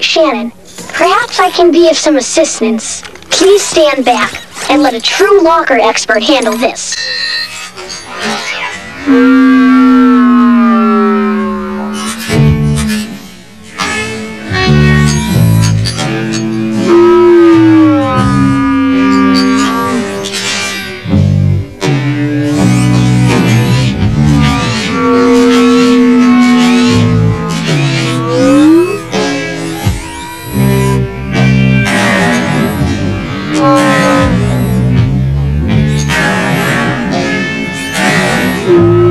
Shannon, perhaps I can be of some assistance. Please stand back and let a true locker expert handle this. Oh,